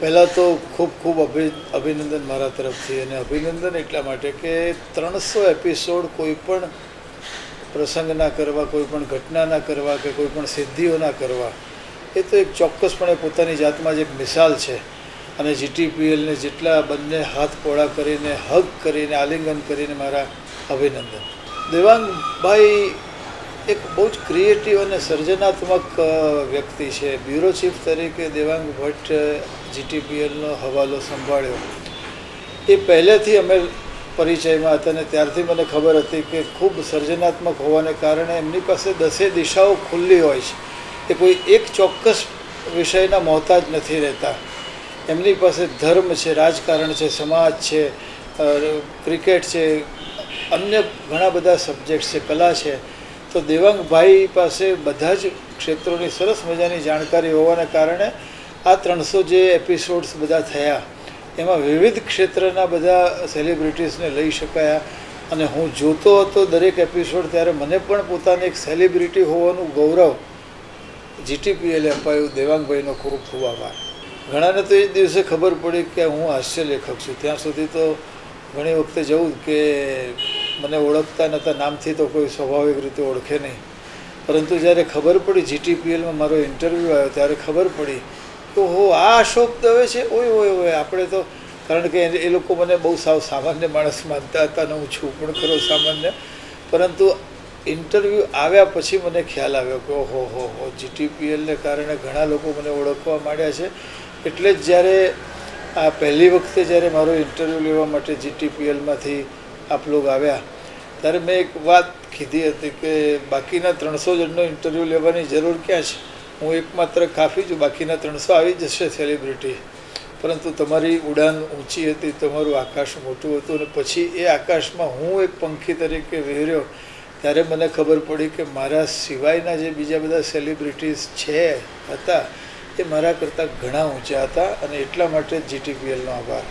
પહેલાં તો ખૂબ ખૂબ અભિ, અભિનંદન મારા તરફથી અને અભિનંદન એટલા માટે કે ત્રણસો એપિસોડ કોઈ પણ પ્રસંગ ના કરવા, કોઈ પણ ઘટના ના કરવા કે કોઈ પણ સિદ્ધિઓ ના કરવા, એ તો એક ચોક્કસપણે પોતાની જાતમાં જ એક મિસાલ છે. અને જીટીપીએલને જેટલા બંને હાથ પોળા કરીને, હગ કરીને, આલિંગન કરીને મારા અભિનંદન. દેવાંગભાઈ એક બહુ જ ક્રિએટિવ અને સર્જનાત્મક વ્યક્તિ છે. બ્યુરો ચીફ તરીકે દેવાંગ ભટ્ટ જીટીપીએલનો હવાલો સંભાળ્યો. એ પહેલેથી અમે પરિચયમાં હતા અને ત્યારથી મને ખબર હતી કે ખૂબ સર્જનાત્મક હોવાને કારણે એમની પાસે દસે દિશાઓ ખુલ્લી હોય છે. એ કોઈ એક ચોક્કસ વિષયના મોહતાજ નથી રહેતા. એમની પાસે ધર્મ છે, રાજકારણ છે, સમાજ છે ક્રિકેટ છે, અન્ય ઘણા બધા સબ્જેક્ટ છે, કલા છે. તો દેવાંગભાઈ પાસે બધા જ ક્ષેત્રોની સરસ મજાની જાણકારી હોવાને કારણે આ ત્રણસો જે એપિસોડ્સ બધા થયા, એમાં વિવિધ ક્ષેત્રના બધા સેલિબ્રિટીઝને લઈ શકાયા. અને હું જોતો હતો દરેક એપિસોડ ત્યારે મને પણ પોતાને એક સેલિબ્રિટી હોવાનું ગૌરવ. જીટીપીએલે અપાયું દેવાંગભાઈનો ખૂબ ખૂબ આભાર. ઘણાને તો એ દિવસે ખબર પડી કે હું હાસ્ય લેખક છું. ત્યાં સુધી તો ઘણી વખતે જવું કે મને ઓળખતા નહોતા, નામથી તો કોઈ સ્વાભાવિક રીતે ઓળખે નહીં. પરંતુ જ્યારે ખબર પડી જીટીપીએલમાં મારો ઇન્ટરવ્યૂ આવ્યો, ત્યારે ખબર પડી કે હો આ અશોક દવે છે. ઓય ઓય ઓય, આપણે તો, કારણ કે એ લોકો મને બહુ સાવ સામાન્ય માણસ માનતા હતા અને હું છું પણ ખરો સામાન્ય. પરંતુ ઇન્ટરવ્યૂ આવ્યા પછી મને ખ્યાલ આવ્યો કે, ઓહો, હો હો જીટીપીએલને કારણે ઘણા લોકો મને ઓળખવા માંડ્યા છે. એટલે જ જ્યારે આ પહેલી વખતે જ્યારે મારો ઇન્ટરવ્યૂ લેવા માટે જીટીપીએલમાંથી આપ લોગ આવ્યા. ત્યારે મેં એક વાત કીધી હતી કે બાકીના ત્રણસો જણનો ઇન્ટરવ્યૂ લેવાની જરૂર ક્યાં છે? હું એકમાત્ર કાફી છું, બાકીના ત્રણસો આવી જશે સેલિબ્રિટી પરંતુ તમારી ઉડાન ઊંચી હતી, તમારું આકાશ મોટું હતું અને પછી એ આકાશમાં હું એક પંખી તરીકે વિહર્યો. ત્યારે મને ખબર પડી કે મારા સિવાયના જે બીજા બધા સેલિબ્રિટીઝ છે, હતા, એ મારા કરતાં ઘણા ઊંચા હતા અને એટલા માટે જીટીપીએલનો આભાર.